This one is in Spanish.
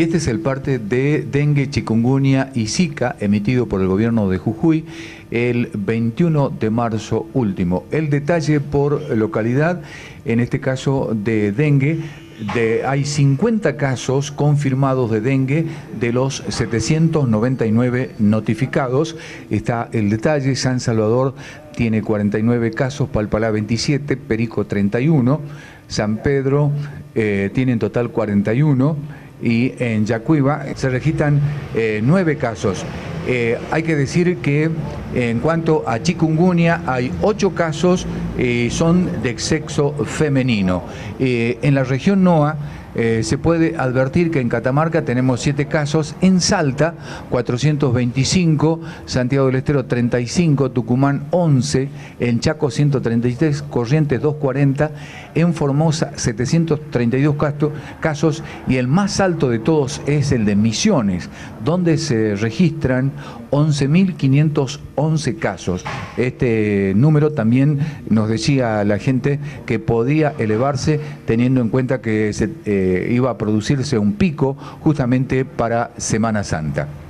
Y este es el parte de dengue, chikungunya y zika emitido por el gobierno de Jujuy el 21 de marzo último. El detalle por localidad, en este caso de dengue, de, hay 50 casos confirmados de dengue de los 799 notificados. Está el detalle, San Salvador tiene 49 casos, Palpalá 27, Perico 31, San Pedro eh, tiene en total 41 y en Yacuiba se registran eh, nueve casos. Eh, hay que decir que en cuanto a chikungunya hay ocho casos y son de sexo femenino. Eh, en la región NOA eh, se puede advertir que en Catamarca tenemos siete casos, en Salta 425, Santiago del Estero 35, Tucumán 11, en Chaco 133, Corrientes 240, en Formosa 732 casos y el más alto de todos es el de Misiones, donde se registran 11.511 casos. Este número también nos decía la gente que podía elevarse teniendo en cuenta que se... Eh, iba a producirse un pico justamente para Semana Santa.